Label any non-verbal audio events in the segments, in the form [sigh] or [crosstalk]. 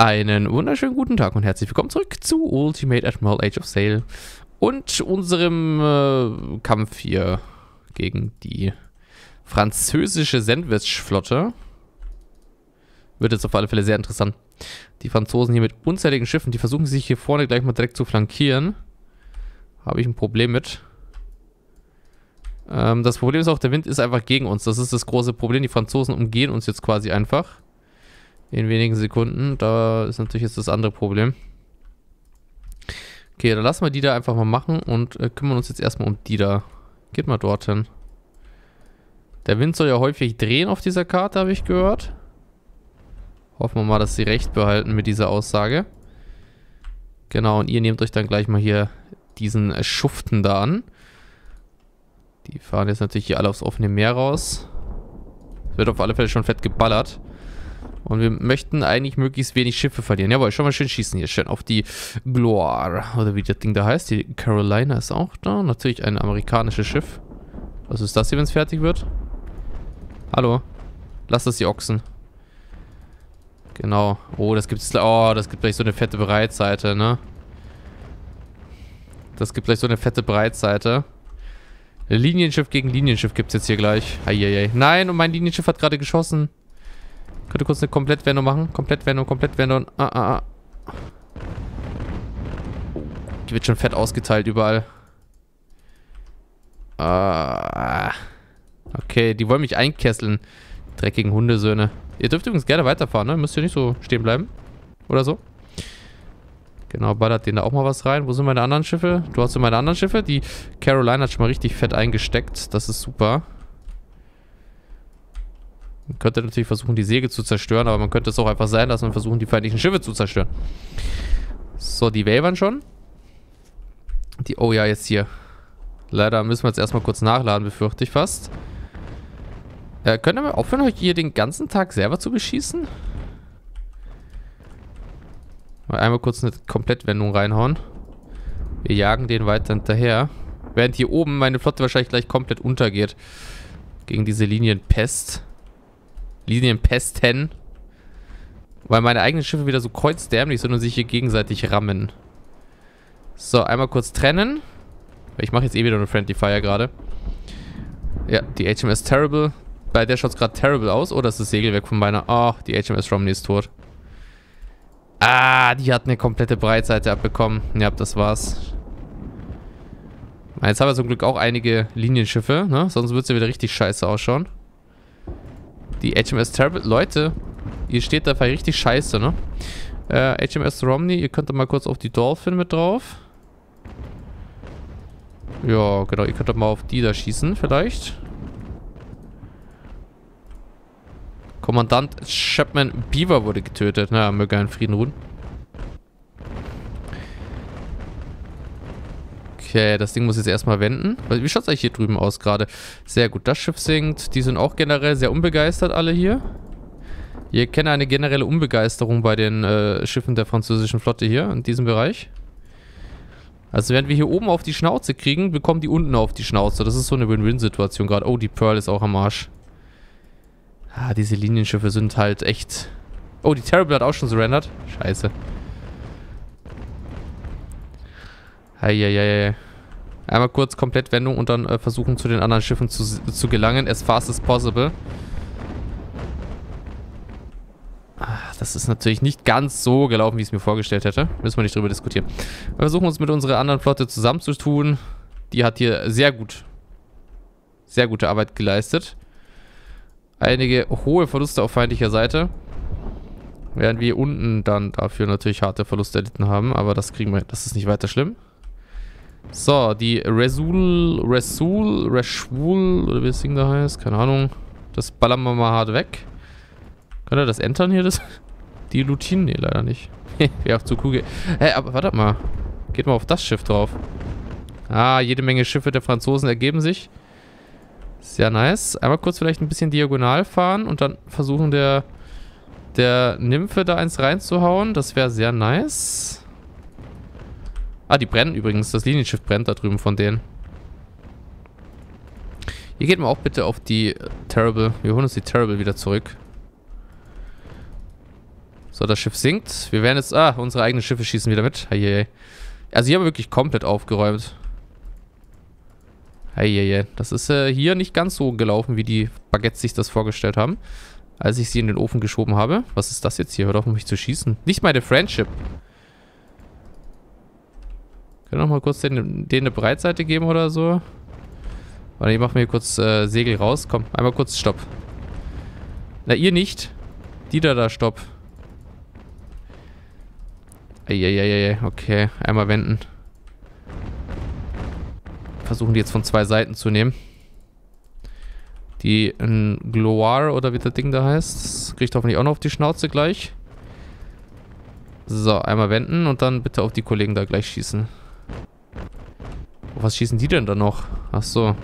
Einen wunderschönen guten Tag und herzlich willkommen zurück zu Ultimate Admiral Age of Sail und unserem äh, Kampf hier gegen die französische Sandwich-Flotte. Wird jetzt auf alle Fälle sehr interessant. Die Franzosen hier mit unzähligen Schiffen, die versuchen sich hier vorne gleich mal direkt zu flankieren. Habe ich ein Problem mit. Ähm, das Problem ist auch, der Wind ist einfach gegen uns. Das ist das große Problem. Die Franzosen umgehen uns jetzt quasi einfach. In wenigen Sekunden. Da ist natürlich jetzt das andere Problem. Okay, dann lassen wir die da einfach mal machen und äh, kümmern uns jetzt erstmal um die da. Geht mal dorthin. Der Wind soll ja häufig drehen auf dieser Karte, habe ich gehört. Hoffen wir mal, dass sie recht behalten mit dieser Aussage. Genau, und ihr nehmt euch dann gleich mal hier diesen äh, Schuften da an. Die fahren jetzt natürlich hier alle aufs offene Meer raus. Wird auf alle Fälle schon fett geballert. Und wir möchten eigentlich möglichst wenig Schiffe verlieren. Jawohl, schon mal schön schießen hier. Schön auf die Gloire. Oder wie das Ding da heißt. Die Carolina ist auch da. Natürlich ein amerikanisches Schiff. Was ist das hier, wenn es fertig wird? Hallo? Lass das die Ochsen. Genau. Oh, das gibt Oh, das gibt gleich so eine fette Breitseite, ne? Das gibt gleich so eine fette Breitseite. Linienschiff gegen Linienschiff gibt es jetzt hier gleich. Eieiei. Nein, und mein Linienschiff hat gerade geschossen. Könnte kurz eine Komplettwendung machen. Komplettwendung, Komplettwendung. Ah, ah, ah. die wird schon fett ausgeteilt überall. Ah. Okay, die wollen mich einkesseln. Dreckigen Hundesöhne. Ihr dürft übrigens gerne weiterfahren, ne? Müsst ihr nicht so stehen bleiben. Oder so. Genau, ballert denen da auch mal was rein. Wo sind meine anderen Schiffe? Du hast meine anderen Schiffe? Die Caroline hat schon mal richtig fett eingesteckt. Das ist super. Man könnte natürlich versuchen, die Säge zu zerstören, aber man könnte es auch einfach sein lassen und versuchen, die feindlichen Schiffe zu zerstören. So, die wavern schon. Die, oh ja, jetzt hier. Leider müssen wir jetzt erstmal kurz nachladen, befürchte ich fast. Äh, könnt ihr mal aufhören, euch hier den ganzen Tag selber zu beschießen? Mal einmal kurz eine Komplettwendung reinhauen. Wir jagen den weiter hinterher. Während hier oben meine Flotte wahrscheinlich gleich komplett untergeht. Gegen diese Linienpest. Linienpesten. Weil meine eigenen Schiffe wieder so kreuzdämlich sind und sich hier gegenseitig rammen. So, einmal kurz trennen. Ich mache jetzt eh wieder eine Friendly Fire gerade. Ja, die HMS Terrible. Bei der schaut es gerade terrible aus. Oh, das ist das Segelwerk von meiner... Oh, die HMS Romney ist tot. Ah, die hat eine komplette Breitseite abbekommen. Ja, das war's. Jetzt haben wir zum Glück auch einige Linienschiffe, ne? Sonst wird es ja wieder richtig scheiße ausschauen. Die HMS Terrible. Leute, ihr steht da richtig scheiße, ne? Äh, HMS Romney, ihr könnt da mal kurz auf die Dolphin mit drauf. Ja, genau, ihr könnt doch mal auf die da schießen, vielleicht. Kommandant Chapman Beaver wurde getötet. Na, möge er in Frieden ruhen. Okay, das Ding muss jetzt erstmal wenden. Wie schaut es eigentlich hier drüben aus gerade? Sehr gut, das Schiff sinkt. Die sind auch generell sehr unbegeistert alle hier. Ich kenne eine generelle Unbegeisterung bei den äh, Schiffen der französischen Flotte hier in diesem Bereich. Also wenn wir hier oben auf die Schnauze kriegen, bekommen die unten auf die Schnauze. Das ist so eine Win-Win-Situation gerade. Oh, die Pearl ist auch am Arsch. Ah, diese Linienschiffe sind halt echt... Oh, die Terrible hat auch schon surrendert. Scheiße. Eieiei. Einmal kurz Komplettwendung und dann äh, versuchen zu den anderen Schiffen zu, zu gelangen. As fast as possible. Ah, das ist natürlich nicht ganz so gelaufen, wie ich es mir vorgestellt hätte. Müssen wir nicht drüber diskutieren. Wir versuchen uns mit unserer anderen Flotte zusammenzutun. Die hat hier sehr gut, sehr gute Arbeit geleistet. Einige hohe Verluste auf feindlicher Seite. Während wir unten dann dafür natürlich harte Verluste erlitten haben. Aber das kriegen wir, das ist nicht weiter schlimm. So, die Resul, Resul, Reshul, oder wie das Ding da heißt, keine Ahnung. Das ballern wir mal hart weg. Kann er das entern hier, das? [laughs] Die Lutin? Nee, leider nicht. [laughs] Wer auf zu Kugel. Hä, aber warte mal. Geht mal auf das Schiff drauf. Ah, jede Menge Schiffe der Franzosen ergeben sich. Sehr nice. Einmal kurz vielleicht ein bisschen diagonal fahren und dann versuchen der, der Nymphe da eins reinzuhauen. Das wäre sehr nice. Ah, die brennen übrigens. Das Linienschiff brennt da drüben von denen. Hier geht mal auch bitte auf die Terrible. Wir holen uns die Terrible wieder zurück. So, das Schiff sinkt. Wir werden jetzt... Ah, unsere eigenen Schiffe schießen wieder mit. Heieiei. Also hier haben wir wirklich komplett aufgeräumt. Heieiei. Das ist äh, hier nicht ganz so gelaufen, wie die Baguettes sich das vorgestellt haben. Als ich sie in den Ofen geschoben habe. Was ist das jetzt hier? Hört auf, mich zu schießen. Nicht meine Friendship. Können wir noch mal kurz denen, denen eine Breitseite geben oder so? Warte, ich mach mir hier kurz äh, Segel raus. Komm, einmal kurz Stopp. Na, ihr nicht. Die da da, Stopp. Eieieiei, okay. Einmal wenden. Versuchen die jetzt von zwei Seiten zu nehmen. Die ein Gloire oder wie das Ding da heißt. Kriegt hoffentlich auch noch auf die Schnauze gleich. So, einmal wenden und dann bitte auf die Kollegen da gleich schießen. Was schießen die denn da noch? Ach so.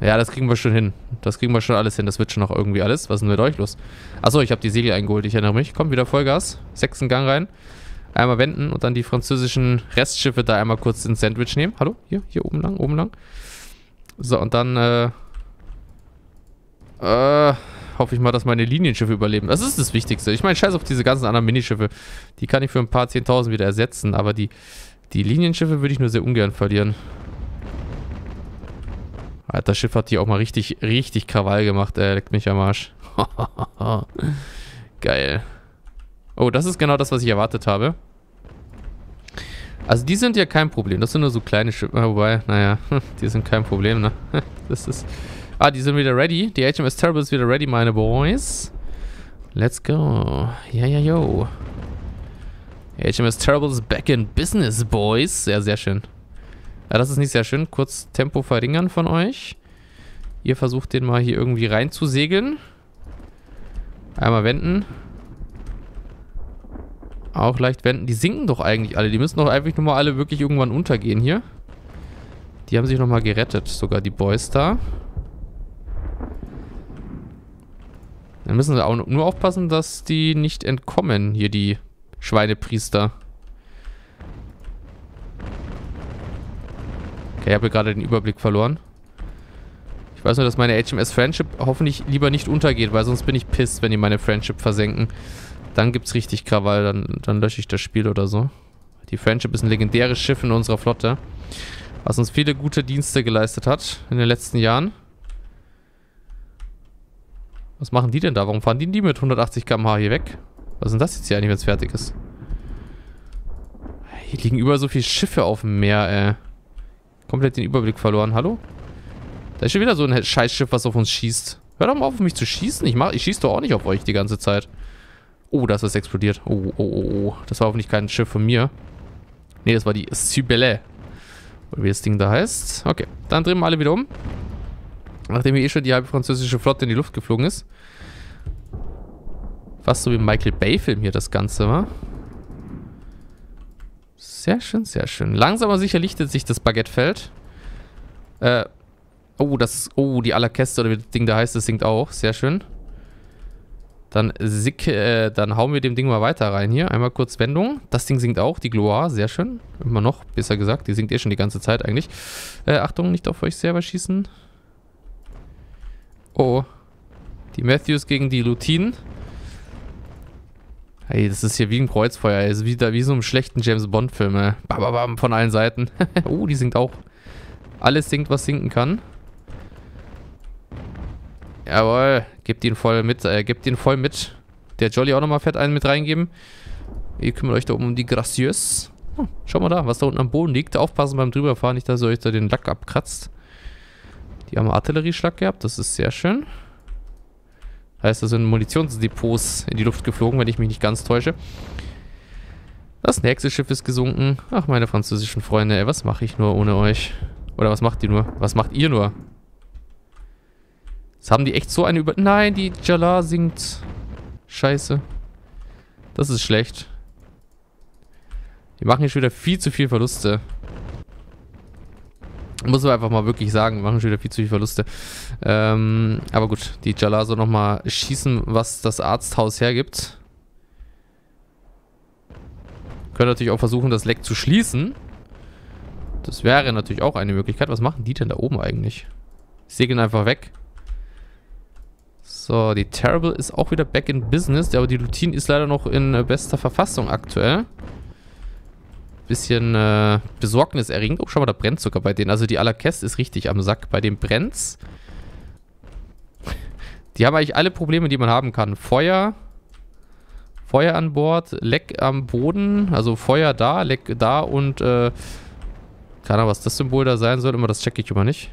Ja, das kriegen wir schon hin. Das kriegen wir schon alles hin. Das wird schon noch irgendwie alles. Was ist denn mit euch los? Achso, ich habe die Segel eingeholt. Ich erinnere mich. Komm, wieder Vollgas. Sechsten Gang rein. Einmal wenden und dann die französischen Restschiffe da einmal kurz ins Sandwich nehmen. Hallo? Hier, hier oben lang, oben lang. So, und dann, äh... Äh... Hoffe ich mal, dass meine Linienschiffe überleben. Das ist das Wichtigste. Ich meine, scheiß auf diese ganzen anderen Minischiffe. Die kann ich für ein paar 10.000 wieder ersetzen. Aber die, die Linienschiffe würde ich nur sehr ungern verlieren. Das Schiff hat hier auch mal richtig, richtig Krawall gemacht. Er leckt mich am Arsch. [laughs] Geil. Oh, das ist genau das, was ich erwartet habe. Also die sind ja kein Problem. Das sind nur so kleine Schiffe. Wobei, naja, [laughs] die sind kein Problem, ne? [laughs] Das ist... Ah, die sind wieder ready. Die HMS Terrible ist wieder ready, meine Boys. Let's go. Ja, ja, yo. HMS Terrible is back in business, boys. Sehr, sehr schön. Ja, das ist nicht sehr schön. Kurz Tempo verringern von euch. Ihr versucht den mal hier irgendwie rein zu segeln. Einmal wenden. Auch leicht wenden. Die sinken doch eigentlich alle. Die müssen doch einfach nur mal alle wirklich irgendwann untergehen hier. Die haben sich nochmal gerettet. Sogar die Boys da. Dann müssen wir auch nur aufpassen, dass die nicht entkommen. Hier die Schweinepriester. Okay, ich habe gerade den Überblick verloren. Ich weiß nur, dass meine HMS Friendship hoffentlich lieber nicht untergeht, weil sonst bin ich pissed, wenn die meine Friendship versenken. Dann gibt's richtig Krawall, dann, dann lösche ich das Spiel oder so. Die Friendship ist ein legendäres Schiff in unserer Flotte, was uns viele gute Dienste geleistet hat in den letzten Jahren. Was machen die denn da? Warum fahren die, die mit 180 km/h hier weg? Was ist denn das jetzt hier eigentlich, wenn es fertig ist? Hier liegen überall so viele Schiffe auf dem Meer, ey komplett den Überblick verloren. Hallo? Da ist schon wieder so ein Scheißschiff, was auf uns schießt. Hör doch mal auf, mich zu schießen. Ich, mach, ich schieße doch auch nicht auf euch die ganze Zeit. Oh, da ist was explodiert. Oh, oh, oh, oh. Das war hoffentlich kein Schiff von mir. Nee, das war die Cybele. Oder wie das Ding da heißt. Okay, dann drehen wir alle wieder um. Nachdem hier eh schon die halbe französische Flotte in die Luft geflogen ist. Fast so wie Michael Bay-Film hier das Ganze, war. Sehr schön, sehr schön. Langsam aber sicher lichtet sich das Baguettefeld. Äh, oh, das, oh, die Alakäste oder wie das Ding da heißt, das singt auch. Sehr schön. Dann, sick, äh, dann hauen wir dem Ding mal weiter rein hier. Einmal kurz Wendung. Das Ding singt auch, die Gloire, sehr schön. Immer noch, besser gesagt. Die singt eh schon die ganze Zeit eigentlich. Äh, Achtung, nicht auf euch selber schießen. Oh. Die Matthews gegen die Lutinen. Hey, das ist hier wie ein Kreuzfeuer, ey. Ist wie, wie so einem schlechten James Bond-Film, ey. Bam, bam, bam, von allen Seiten. [laughs] oh, die singt auch. Alles singt, was sinken kann. Jawohl, gebt ihn voll mit, äh, gebt ihn voll mit. Der Jolly auch nochmal fett einen mit reingeben. Ihr kümmert euch da um die Gracieuse. Oh, schau mal da, was da unten am Boden liegt. Aufpassen beim drüberfahren, nicht, dass ihr euch da den Lack abkratzt. Die haben Artillerieschlag gehabt, das ist sehr schön. Heißt, da sind Munitionsdepots in die Luft geflogen, wenn ich mich nicht ganz täusche. Das nächste Schiff ist gesunken. Ach, meine französischen Freunde, ey, was mache ich nur ohne euch? Oder was macht ihr nur? Was macht ihr nur? Jetzt haben die echt so eine Über... Nein, die Jala singt. Scheiße. Das ist schlecht. Die machen hier schon wieder viel zu viel Verluste. Muss man einfach mal wirklich sagen, machen schon wieder viel zu viele Verluste. Ähm, aber gut, die Jalaso nochmal schießen, was das Arzthaus hergibt. Können natürlich auch versuchen, das Leck zu schließen. Das wäre natürlich auch eine Möglichkeit. Was machen die denn da oben eigentlich? Segeln einfach weg. So, die Terrible ist auch wieder back in business, aber die Lutin ist leider noch in äh, bester Verfassung aktuell. Bisschen äh, besorgniserregend. Oh, schau mal, da brennt sogar bei denen. Also die Alakest ist richtig am Sack. Bei dem brennt's. Die haben eigentlich alle Probleme, die man haben kann. Feuer, Feuer an Bord, Leck am Boden, also Feuer da, Leck da und äh, keine Ahnung, was das Symbol da sein soll, immer das checke ich immer nicht.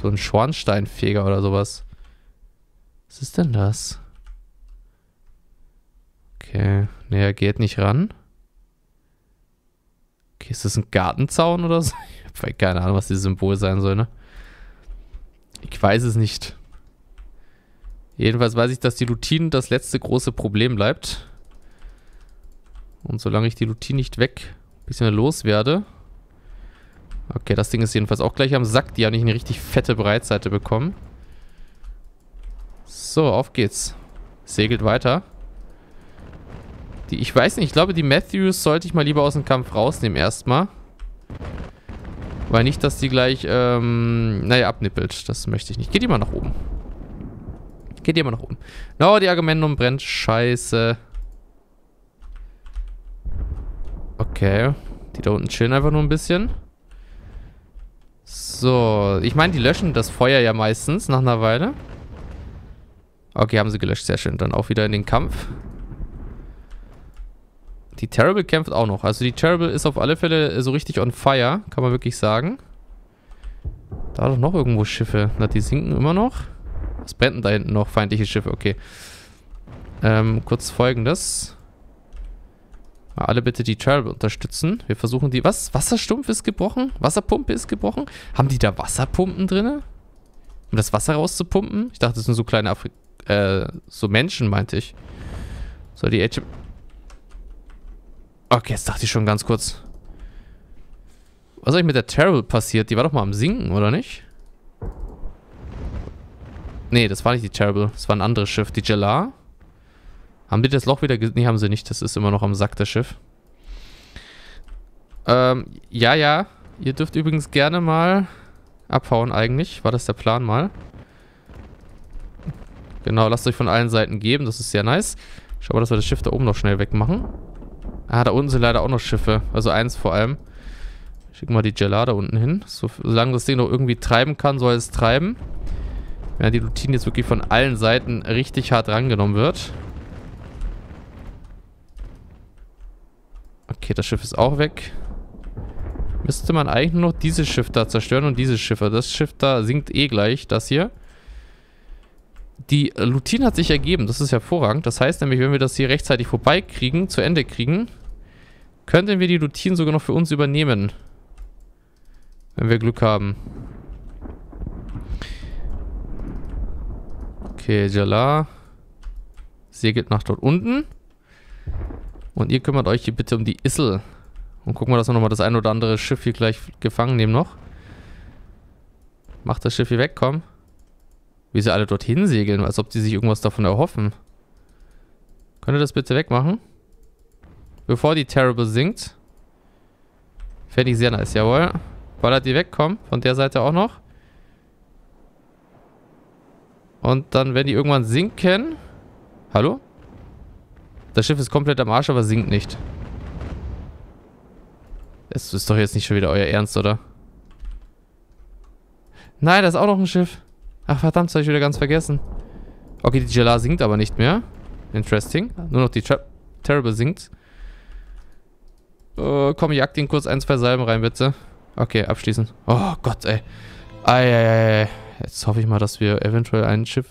So ein Schornsteinfeger oder sowas. Was ist denn das? Okay, er geht nicht ran. Okay, ist das ein Gartenzaun oder so? [laughs] Ich habe keine Ahnung, was dieses Symbol sein soll, ne? Ich weiß es nicht. Jedenfalls weiß ich, dass die Lutin das letzte große Problem bleibt. Und solange ich die Lutin nicht weg ein bisschen loswerde. Okay, das Ding ist jedenfalls auch gleich am Sack. Die haben nicht eine richtig fette Breitseite bekommen. So, auf geht's. Segelt weiter. Die, ich weiß nicht, ich glaube, die Matthews sollte ich mal lieber aus dem Kampf rausnehmen erstmal. Weil nicht, dass die gleich, ähm, naja, abnippelt. Das möchte ich nicht. Geht die mal nach oben. Geht immer nach oben. No, die Agamemnon brennt. Scheiße. Okay. Die da unten chillen einfach nur ein bisschen. So. Ich meine, die löschen das Feuer ja meistens nach einer Weile. Okay, haben sie gelöscht. Sehr schön. Dann auch wieder in den Kampf. Die Terrible kämpft auch noch. Also die Terrible ist auf alle Fälle so richtig on fire. Kann man wirklich sagen. Da doch noch irgendwo Schiffe. Na, die sinken immer noch. Was brennt denn da hinten noch? Feindliche Schiffe, okay. Ähm, kurz folgendes. Mal alle bitte die Terrible unterstützen. Wir versuchen die... Was? Wasserstumpf ist gebrochen? Wasserpumpe ist gebrochen? Haben die da Wasserpumpen drin? Um das Wasser rauszupumpen? Ich dachte, das sind so kleine Afri äh, so Menschen, meinte ich. So, die H... Okay, jetzt dachte ich schon ganz kurz. Was ist eigentlich mit der Terrible passiert? Die war doch mal am Sinken, oder nicht? Nee, das war nicht die Terrible. Das war ein anderes Schiff. Die Jalar. Haben die das Loch wieder... Nee, haben sie nicht. Das ist immer noch am Sack, das Schiff. Ähm, ja, ja. Ihr dürft übrigens gerne mal abhauen eigentlich. War das der Plan mal? Genau, lasst euch von allen Seiten geben. Das ist sehr nice. Schau mal, dass wir das Schiff da oben noch schnell wegmachen. Ah, da unten sind leider auch noch Schiffe. Also eins vor allem. Schicken wir die da unten hin. So, solange das Ding noch irgendwie treiben kann, soll es treiben. Während die Lutine jetzt wirklich von allen Seiten richtig hart rangenommen wird. Okay, das Schiff ist auch weg. Müsste man eigentlich nur noch dieses Schiff da zerstören und dieses Schiff. Das Schiff da sinkt eh gleich, das hier. Die Lutine hat sich ergeben, das ist hervorragend. Das heißt nämlich, wenn wir das hier rechtzeitig vorbeikriegen, zu Ende kriegen, könnten wir die Lutine sogar noch für uns übernehmen. Wenn wir Glück haben. Okay, Jala segelt nach dort unten. Und ihr kümmert euch hier bitte um die Issel. Und gucken wir, dass wir nochmal das ein oder andere Schiff hier gleich gefangen nehmen noch. Macht das Schiff hier weg, komm. Wie sie alle dorthin segeln, als ob die sich irgendwas davon erhoffen. Könnt ihr das bitte wegmachen? Bevor die Terrible sinkt. Fände ich sehr nice, jawohl. Ballert die weg, komm. Von der Seite auch noch. Und dann, wenn die irgendwann sinken... Hallo? Das Schiff ist komplett am Arsch, aber sinkt nicht. Das ist doch jetzt nicht schon wieder euer Ernst, oder? Nein, da ist auch noch ein Schiff. Ach, verdammt, das habe ich wieder ganz vergessen. Okay, die Jala sinkt aber nicht mehr. Interesting. Nur noch die Tra Terrible sinkt. Oh, komm, jag den kurz ein, zwei Salben rein, bitte. Okay, abschließen. Oh Gott, ey. Eieiei. Jetzt hoffe ich mal, dass wir eventuell ein Schiff...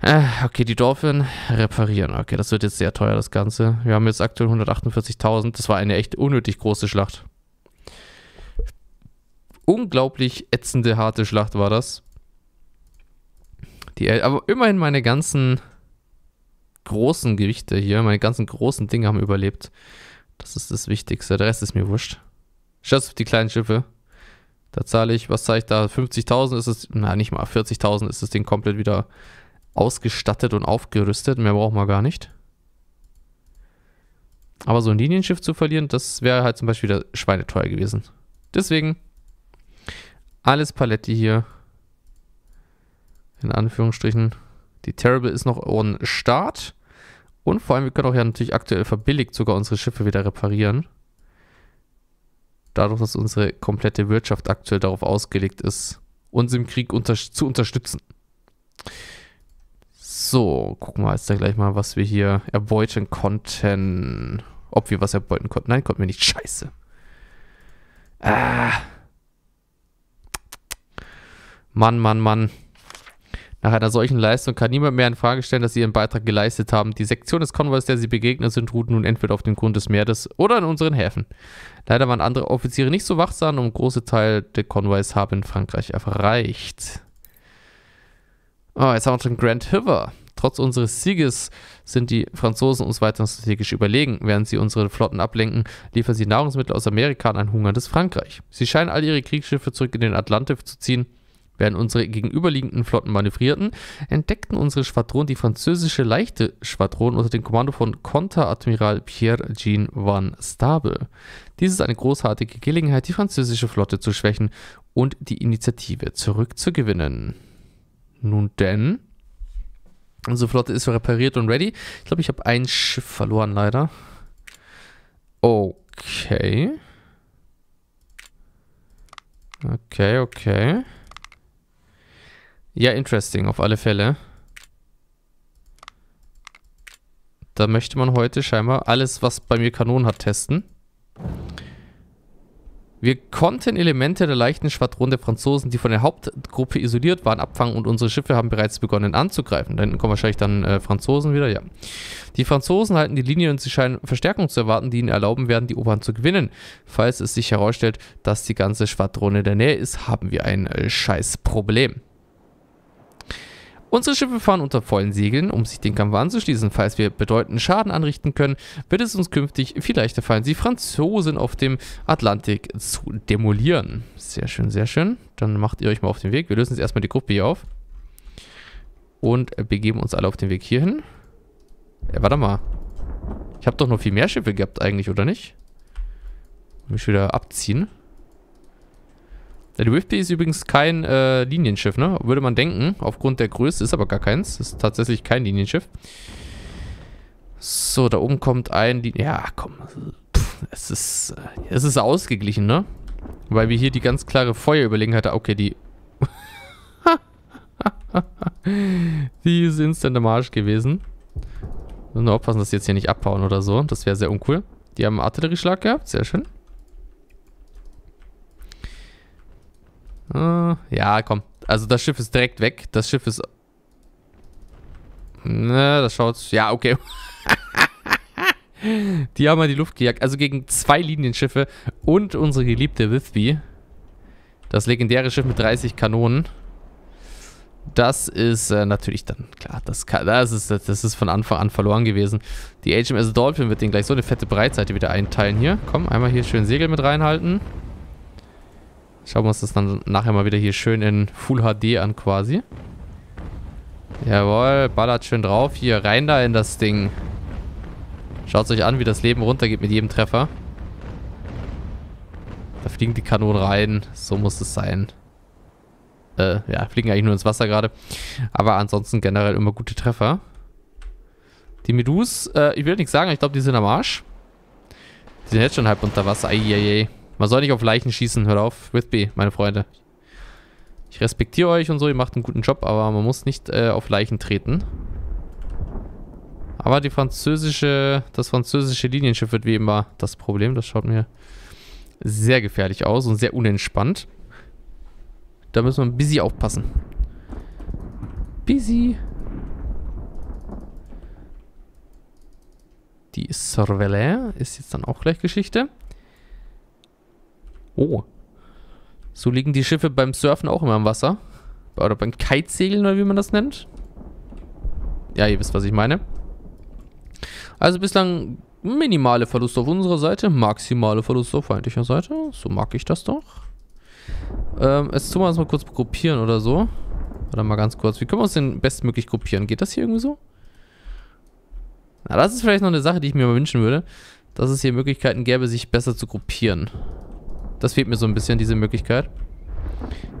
Äh, okay, die Dolphin reparieren. Okay, das wird jetzt sehr teuer, das Ganze. Wir haben jetzt aktuell 148.000. Das war eine echt unnötig große Schlacht. Unglaublich ätzende, harte Schlacht war das. Die, aber immerhin meine ganzen großen Gewichte hier, meine ganzen großen Dinge haben überlebt. Das ist das Wichtigste. Der Rest ist mir wurscht. Schaut auf die kleinen Schiffe. Da zahle ich, was zahle ich da? 50.000 ist es, na nicht mal, 40.000 ist das Ding komplett wieder ausgestattet und aufgerüstet. Mehr braucht man gar nicht. Aber so ein Linienschiff zu verlieren, das wäre halt zum Beispiel wieder schweineteuer gewesen. Deswegen alles Paletti hier. In Anführungsstrichen. Die Terrible ist noch on Start. Und vor allem, wir können auch ja natürlich aktuell verbilligt sogar unsere Schiffe wieder reparieren. Dadurch, dass unsere komplette Wirtschaft aktuell darauf ausgelegt ist, uns im Krieg unter zu unterstützen. So, gucken wir jetzt da gleich mal, was wir hier erbeuten konnten. Ob wir was erbeuten konnten. Nein, konnten wir nicht. Scheiße. Ah. Mann, Mann, Mann. Nach einer solchen Leistung kann niemand mehr in Frage stellen, dass sie ihren Beitrag geleistet haben. Die Sektion des Konvois, der sie begegnet sind, ruht nun entweder auf dem Grund des Meeres oder in unseren Häfen. Leider waren andere Offiziere nicht so wachsam und große Teile der Konvois haben Frankreich erreicht. Oh, jetzt haben wir schon Grand River. Trotz unseres Sieges sind die Franzosen uns weiter strategisch überlegen. Während sie unsere Flotten ablenken, liefern sie Nahrungsmittel aus Amerika an ein hungerndes Frankreich. Sie scheinen all ihre Kriegsschiffe zurück in den Atlantik zu ziehen Während unsere gegenüberliegenden Flotten manövrierten, entdeckten unsere Schwadron die französische leichte Schwadron unter dem Kommando von Konteradmiral Pierre-Jean Van Stabel. Dies ist eine großartige Gelegenheit, die französische Flotte zu schwächen und die Initiative zurückzugewinnen. Nun denn, unsere Flotte ist repariert und ready. Ich glaube, ich habe ein Schiff verloren, leider. Okay. Okay, okay. Ja, interesting, auf alle Fälle. Da möchte man heute scheinbar alles, was bei mir Kanonen hat, testen. Wir konnten Elemente der leichten Schwadron der Franzosen, die von der Hauptgruppe isoliert waren, abfangen und unsere Schiffe haben bereits begonnen anzugreifen. Da hinten kommen wahrscheinlich dann äh, Franzosen wieder, ja. Die Franzosen halten die Linie und sie scheinen Verstärkung zu erwarten, die ihnen erlauben werden, die Oberhand zu gewinnen. Falls es sich herausstellt, dass die ganze Schwadron in der Nähe ist, haben wir ein äh, scheiß Problem. Unsere Schiffe fahren unter vollen Segeln, um sich den Kampf anzuschließen. Falls wir bedeutenden Schaden anrichten können, wird es uns künftig viel leichter fallen, die Franzosen auf dem Atlantik zu demolieren. Sehr schön, sehr schön. Dann macht ihr euch mal auf den Weg. Wir lösen jetzt erstmal die Gruppe hier auf. Und begeben uns alle auf den Weg hierhin. Ja, warte mal. Ich habe doch noch viel mehr Schiffe gehabt eigentlich, oder nicht? Mich wieder abziehen. Der Whiffy ist übrigens kein äh, Linienschiff, ne? Würde man denken, aufgrund der Größe, ist aber gar keins. Ist tatsächlich kein Linienschiff. So, da oben kommt ein... Lin ja, komm. Es ist, äh, es ist ausgeglichen, ne? Weil wir hier die ganz klare Feuerüberlegenheit. Okay, die... [laughs] die ist instant am Arsch gewesen. Nur aufpassen, dass sie jetzt hier nicht abhauen oder so. Das wäre sehr uncool. Die haben einen Artillerieschlag gehabt. Sehr schön. Ja, komm. Also das Schiff ist direkt weg. Das Schiff ist... Ne, das schaut... Ja, okay. [laughs] die haben mal die Luft gejagt. Also gegen zwei Linienschiffe und unsere geliebte Withby. Das legendäre Schiff mit 30 Kanonen. Das ist äh, natürlich dann, klar, das, kann, das, ist, das ist von Anfang an verloren gewesen. Die HMS Dolphin wird den gleich so eine fette Breitseite wieder einteilen hier. Komm, einmal hier schön Segel mit reinhalten. Schauen wir uns das dann nachher mal wieder hier schön in Full HD an quasi. Jawohl, ballert schön drauf. Hier, rein da in das Ding. Schaut euch an, wie das Leben runtergeht mit jedem Treffer. Da fliegen die Kanonen rein. So muss es sein. Äh, ja, fliegen eigentlich nur ins Wasser gerade. Aber ansonsten generell immer gute Treffer. Die Medus, äh, ich will nichts sagen, ich glaube, die sind am Arsch. Die sind jetzt schon halb unter Wasser. Eieiei. Man soll nicht auf Leichen schießen, hört auf. With B, meine Freunde. Ich respektiere euch und so, ihr macht einen guten Job, aber man muss nicht äh, auf Leichen treten. Aber die französische, das französische Linienschiff wird wie immer das Problem. Das schaut mir sehr gefährlich aus und sehr unentspannt. Da müssen wir ein bisschen aufpassen. Busy. Die Surveillance ist jetzt dann auch gleich Geschichte. Oh. So liegen die Schiffe beim Surfen auch immer im Wasser. Oder beim Kitesegeln oder wie man das nennt. Ja, ihr wisst, was ich meine. Also bislang minimale Verluste auf unserer Seite, maximale Verluste auf feindlicher Seite. So mag ich das doch. Ähm, jetzt tun wir uns mal kurz gruppieren oder so. Oder mal ganz kurz. Wie können wir uns denn bestmöglich gruppieren? Geht das hier irgendwie so? Na, das ist vielleicht noch eine Sache, die ich mir mal wünschen würde. Dass es hier Möglichkeiten gäbe, sich besser zu gruppieren. Das fehlt mir so ein bisschen, diese Möglichkeit.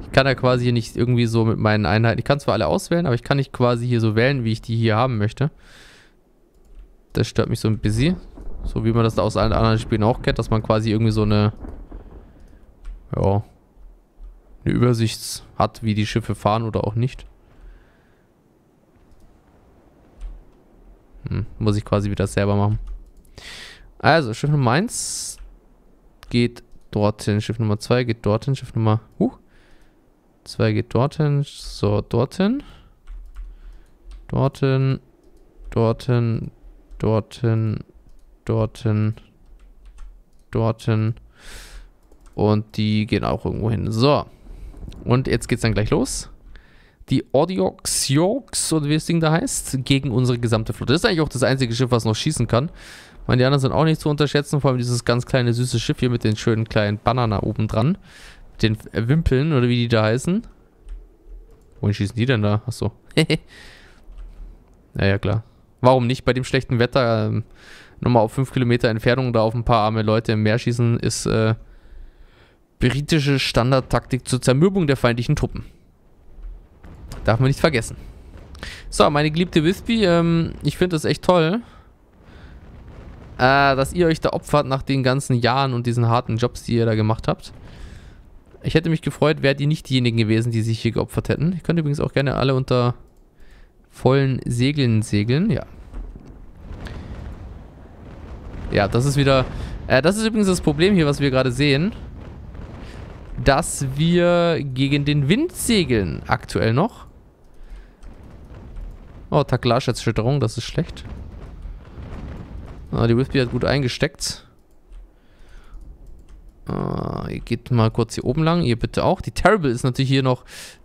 Ich kann ja quasi hier nicht irgendwie so mit meinen Einheiten. Ich kann zwar alle auswählen, aber ich kann nicht quasi hier so wählen, wie ich die hier haben möchte. Das stört mich so ein bisschen. So wie man das aus allen anderen Spielen auch kennt, dass man quasi irgendwie so eine. Ja. Eine Übersicht hat, wie die Schiffe fahren oder auch nicht. Hm, muss ich quasi wieder selber machen. Also, Schiff Nummer 1 geht dorthin. Schiff Nummer 2 geht dorthin. Schiff Nummer... Huh. 2 geht dorthin. So, dorthin. Dorthin. Dorthin. Dorthin. Dorthin. Dorthin. Und die gehen auch irgendwo hin. So. Und jetzt geht's dann gleich los. Die Audioxiox, oder wie das Ding da heißt, gegen unsere gesamte Flotte. Das ist eigentlich auch das einzige Schiff, was noch schießen kann. Meine, die anderen sind auch nicht zu unterschätzen, vor allem dieses ganz kleine süße Schiff hier mit den schönen kleinen Bananen oben dran. Mit den Wimpeln oder wie die da heißen. Wohin schießen die denn da? Achso. naja, [laughs] klar. Warum nicht bei dem schlechten Wetter ähm, nochmal auf 5 Kilometer Entfernung da auf ein paar arme Leute im Meer schießen, ist äh, britische Standardtaktik zur Zermürbung der feindlichen Truppen. Darf man nicht vergessen. So, meine geliebte Wispy, ähm, ich finde das echt toll, äh, dass ihr euch da opfert nach den ganzen Jahren und diesen harten Jobs, die ihr da gemacht habt. Ich hätte mich gefreut, wärt ihr nicht diejenigen gewesen, die sich hier geopfert hätten. Ihr könnt übrigens auch gerne alle unter vollen Segeln segeln. Ja. Ja, das ist wieder... Äh, das ist übrigens das Problem hier, was wir gerade sehen. Dass wir gegen den Wind segeln. Aktuell noch. Oh, Takelageerschütterung, das ist schlecht. Ah, die Wispy hat gut eingesteckt. Ah, ihr geht mal kurz hier oben lang. Ihr bitte auch. Die Terrible ist natürlich hier noch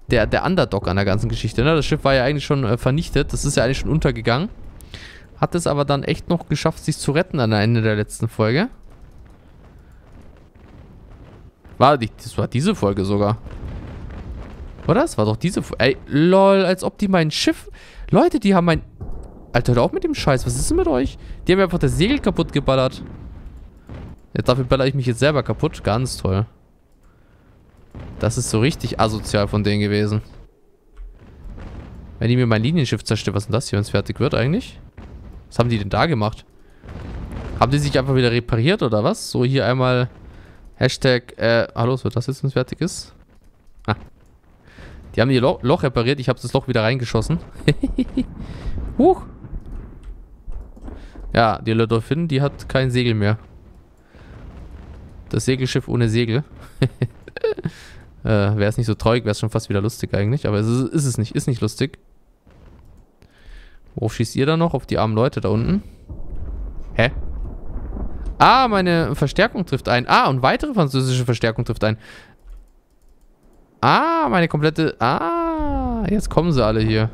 der, der Underdog an der ganzen Geschichte. Ne? Das Schiff war ja eigentlich schon äh, vernichtet. Das ist ja eigentlich schon untergegangen. Hat es aber dann echt noch geschafft, sich zu retten an der Ende der letzten Folge. War die, das war diese Folge sogar. Oder? Das war doch diese Folge. Ey, lol, als ob die mein Schiff... Leute, die haben mein... Alter, hör auf mit dem Scheiß. Was ist denn mit euch? Die haben einfach das Segel kaputt geballert. Jetzt dafür baller ich mich jetzt selber kaputt. Ganz toll. Das ist so richtig asozial von denen gewesen. Wenn die mir mein Linienschiff zerstören, was ist denn das hier, wenn es fertig wird eigentlich? Was haben die denn da gemacht? Haben die sich einfach wieder repariert oder was? So hier einmal Hashtag, äh, hallo, was wird das jetzt, wenn es fertig ist? Ah. Die haben ihr Lo Loch repariert, ich habe das Loch wieder reingeschossen. [laughs] Huch. Ja, die Le Dolphin, die hat kein Segel mehr. Das Segelschiff ohne Segel. [laughs] äh, wäre es nicht so traurig, wäre es schon fast wieder lustig eigentlich. Aber es ist, ist, es nicht. Ist nicht lustig. Worauf schießt ihr da noch? Auf die armen Leute da unten? Hä? Ah, meine Verstärkung trifft ein. Ah, und weitere französische Verstärkung trifft ein. Ah, meine komplette... Ah, jetzt kommen sie alle hier.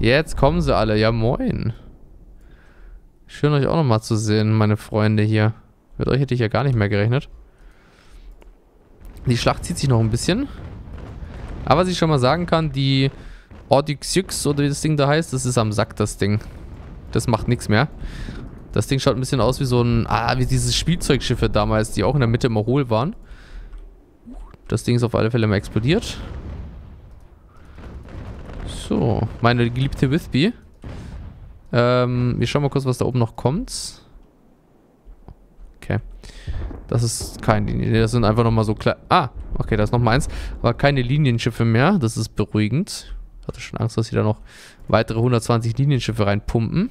Jetzt kommen sie alle. Ja, moin. Schön euch auch nochmal zu sehen, meine Freunde hier. Mit euch hätte ich ja gar nicht mehr gerechnet. Die Schlacht zieht sich noch ein bisschen. Aber was ich schon mal sagen kann, die Odyxyx oder wie das Ding da heißt, das ist am Sack, das Ding. Das macht nichts mehr. Das Ding schaut ein bisschen aus wie so ein, ah, wie diese Spielzeugschiffe damals, die auch in der Mitte immer hohl waren. Das Ding ist auf alle Fälle mal explodiert. So, meine geliebte Wispy. Ähm, wir schauen mal kurz, was da oben noch kommt. Okay. Das ist kein Linien. Das sind einfach nochmal so klar. Ah, okay, da ist noch mal eins. Aber keine Linienschiffe mehr. Das ist beruhigend. Ich hatte schon Angst, dass sie da noch weitere 120 Linienschiffe reinpumpen.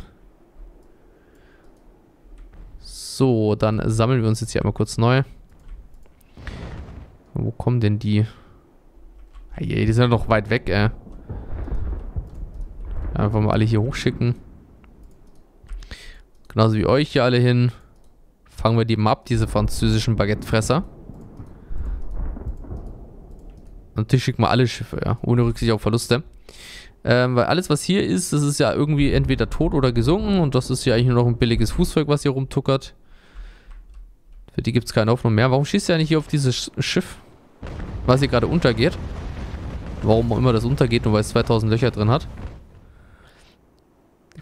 So, dann sammeln wir uns jetzt hier einmal kurz neu. Wo kommen denn die? Hey, die sind ja noch weit weg, ey. Einfach mal alle hier hochschicken. Genauso wie euch hier alle hin. Fangen wir die mal ab, diese französischen Baguettefresser. Natürlich schicken wir alle Schiffe, ja. Ohne Rücksicht auf Verluste. Ähm, weil alles, was hier ist, das ist ja irgendwie entweder tot oder gesunken. Und das ist ja eigentlich nur noch ein billiges Fußvolk, was hier rumtuckert. Für die gibt es keine Hoffnung mehr. Warum schießt ihr nicht hier auf dieses Schiff, was hier gerade untergeht? Warum auch immer das untergeht, nur weil es 2000 Löcher drin hat.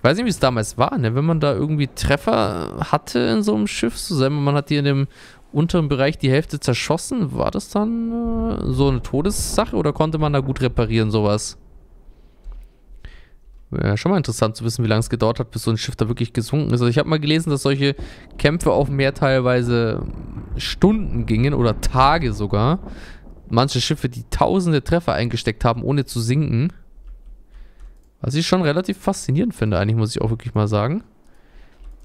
Weiß nicht, wie es damals war, ne? wenn man da irgendwie Treffer hatte in so einem Schiff. So, man hat hier in dem unteren Bereich die Hälfte zerschossen. War das dann äh, so eine Todessache oder konnte man da gut reparieren, sowas? Wäre schon mal interessant zu wissen, wie lange es gedauert hat, bis so ein Schiff da wirklich gesunken ist. Also ich habe mal gelesen, dass solche Kämpfe auf Meer teilweise Stunden gingen oder Tage sogar. Manche Schiffe, die tausende Treffer eingesteckt haben, ohne zu sinken. Was ich schon relativ faszinierend finde, eigentlich, muss ich auch wirklich mal sagen.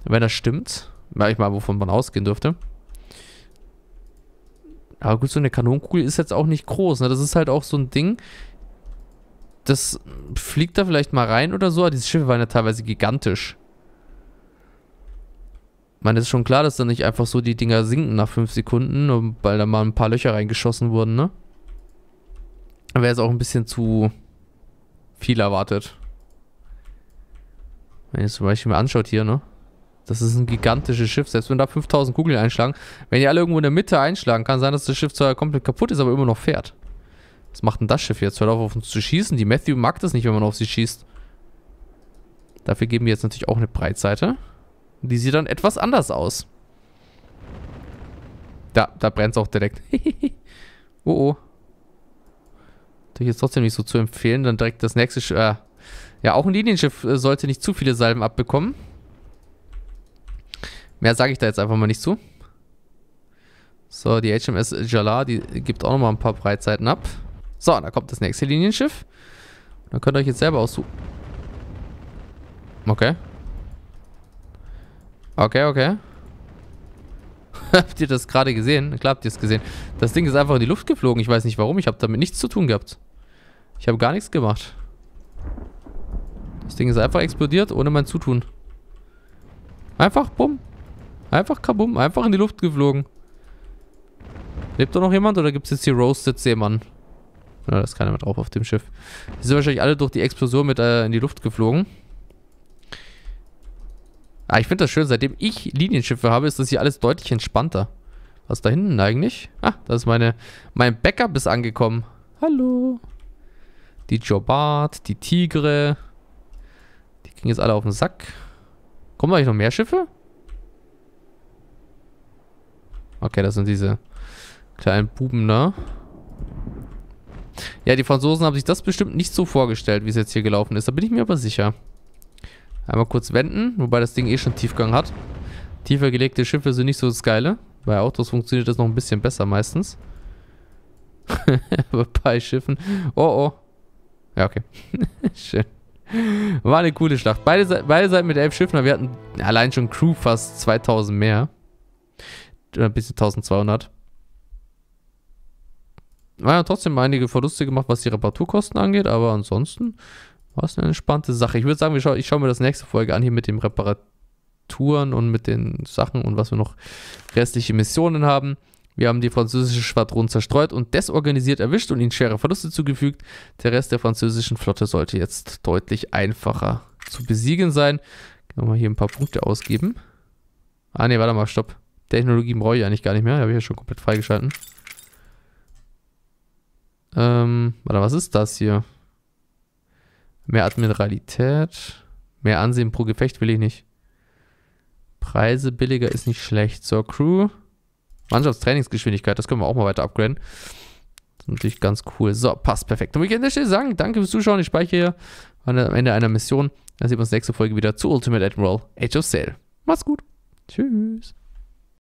Wenn das stimmt. Ja, ich mal, wovon man ausgehen dürfte. Aber gut, so eine Kanonenkugel ist jetzt auch nicht groß. Ne? Das ist halt auch so ein Ding. Das fliegt da vielleicht mal rein oder so. Aber diese Schiffe waren ja teilweise gigantisch. Ich meine, es ist schon klar, dass da nicht einfach so die Dinger sinken nach 5 Sekunden, weil da mal ein paar Löcher reingeschossen wurden, ne? Wäre jetzt auch ein bisschen zu viel erwartet. Wenn ihr zum Beispiel mal anschaut hier, ne? Das ist ein gigantisches Schiff. Selbst wenn da 5000 Kugeln einschlagen, wenn die alle irgendwo in der Mitte einschlagen, kann sein, dass das Schiff zwar komplett kaputt ist, aber immer noch fährt. Was macht denn das Schiff jetzt? Hört auf, auf uns zu schießen. Die Matthew mag das nicht, wenn man auf sie schießt. Dafür geben wir jetzt natürlich auch eine Breitseite. Die sieht dann etwas anders aus. Da, da brennt es auch direkt. [laughs] oh oh. Natürlich jetzt trotzdem nicht so zu empfehlen. Dann direkt das nächste Schiff. Äh, ja, auch ein Linienschiff äh, sollte nicht zu viele Salben abbekommen. Mehr sage ich da jetzt einfach mal nicht zu. So, die HMS Jala, die gibt auch nochmal ein paar Breitseiten ab. So, da kommt das nächste Linienschiff. Dann könnt ihr euch jetzt selber aussuchen. Okay. Okay, okay. [laughs] habt ihr das gerade gesehen? Klar habt ihr es gesehen. Das Ding ist einfach in die Luft geflogen. Ich weiß nicht warum. Ich habe damit nichts zu tun gehabt. Ich habe gar nichts gemacht. Das Ding ist einfach explodiert, ohne mein Zutun. Einfach, bumm. Einfach kabum, einfach in die Luft geflogen. Lebt da noch jemand oder gibt es jetzt hier Roasted Seemann? Ja, da ist keiner mehr drauf auf dem Schiff. Die sind wahrscheinlich alle durch die Explosion mit äh, in die Luft geflogen. Ah, ich finde das schön, seitdem ich Linienschiffe habe, ist das hier alles deutlich entspannter. Was ist da hinten eigentlich? Ah, da ist meine, mein Backup ist angekommen. Hallo. Die Jobart, die Tigre. Kriegen jetzt alle auf den Sack. Kommen eigentlich noch mehr Schiffe? Okay, das sind diese kleinen Buben da. Ja, die Franzosen haben sich das bestimmt nicht so vorgestellt, wie es jetzt hier gelaufen ist. Da bin ich mir aber sicher. Einmal kurz wenden, wobei das Ding eh schon Tiefgang hat. Tiefer gelegte Schiffe sind nicht so das Geile. Bei Autos funktioniert das noch ein bisschen besser meistens. [laughs] aber bei Schiffen... Oh, oh. Ja, okay. [laughs] Schön. War eine coole Schlacht. Beide, beide Seiten mit elf Schiffen, aber wir hatten allein schon Crew fast 2000 mehr ein bisschen 1200. War ja trotzdem einige Verluste gemacht, was die Reparaturkosten angeht, aber ansonsten war es eine entspannte Sache. Ich würde sagen, schau, ich schaue mir das nächste Folge an hier mit den Reparaturen und mit den Sachen und was wir noch restliche Missionen haben. Wir haben die französische Schwadron zerstreut und desorganisiert erwischt und ihnen schwere Verluste zugefügt. Der Rest der französischen Flotte sollte jetzt deutlich einfacher zu besiegen sein. Können wir mal hier ein paar Punkte ausgeben. Ah ne, warte mal, stopp. Technologie brauche ich eigentlich gar nicht mehr. Habe ich ja schon komplett freigeschalten. Ähm, warte, was ist das hier? Mehr Admiralität. Mehr Ansehen pro Gefecht will ich nicht. Preise billiger ist nicht schlecht. So, Crew. Mannschaftstrainingsgeschwindigkeit, das können wir auch mal weiter upgraden. Das ist natürlich ganz cool. So, passt perfekt. Und ich an der Stelle sagen, danke fürs Zuschauen. Ich speichere hier am Ende einer Mission. Dann sehen wir uns nächste Folge wieder zu Ultimate Admiral Age of Sail. Macht's gut. Tschüss.